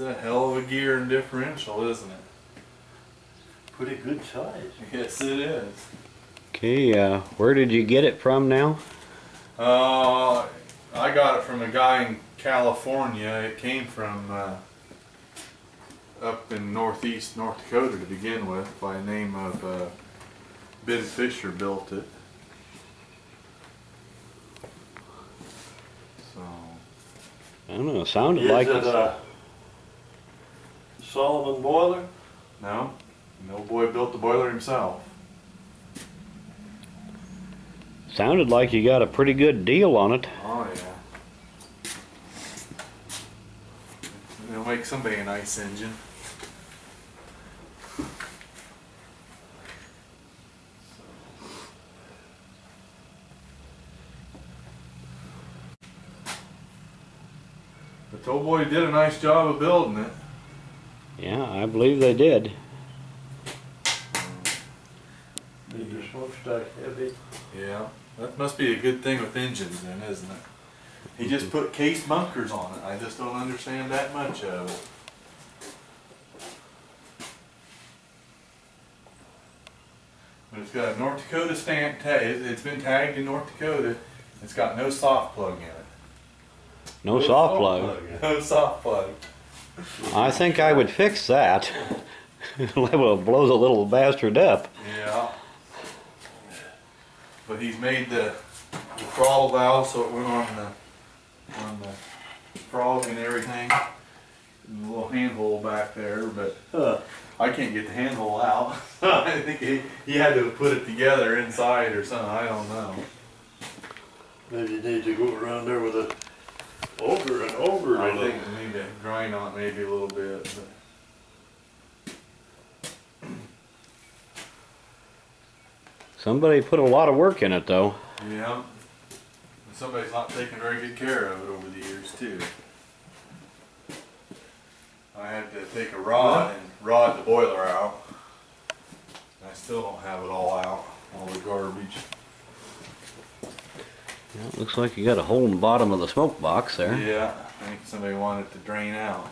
It's a hell of a gear and differential, isn't it? Pretty good size. Yes, it is. Okay, uh, where did you get it from now? Uh, I got it from a guy in California. It came from uh, up in northeast North Dakota to begin with, by the name of uh, Ben Fisher built it. So, I don't know, it sounded Is like it it. a Solomon boiler? no, no boy built the boiler himself. Sounded like you got a pretty good deal on it. Oh yeah. It'll make somebody a nice engine. The old boy did a nice job of building it. Yeah, I believe they did. Is your smokestack heavy? Yeah, that must be a good thing with engines then, isn't it? He just mhm. put case bunkers on it. I just don't understand that much of it. But it's got a North Dakota stamp tag. It's been tagged in North Dakota. It's got no soft plug in it. No soft plug. No soft plug. I think I would fix that. It'll blow the little bastard up. Yeah. But he's made the, the throttle valve so it went on the on the frog and everything. And the little handhole back there, but Huh. I can't get the handhole out. I think he, he had to put it together inside or something. I don't know. Maybe you need to go around there with a over and over I it. think we need to grind on it maybe a little bit. But Somebody put a lot of work in it though. yeah, and somebody's not taking very good care of it over the years too. I had to take a rod and rod the boiler out. I still don't have it all out, all the garbage. Yeah, looks like you got a hole in the bottom of the smoke box there. Yeah, I think somebody wanted to drain out.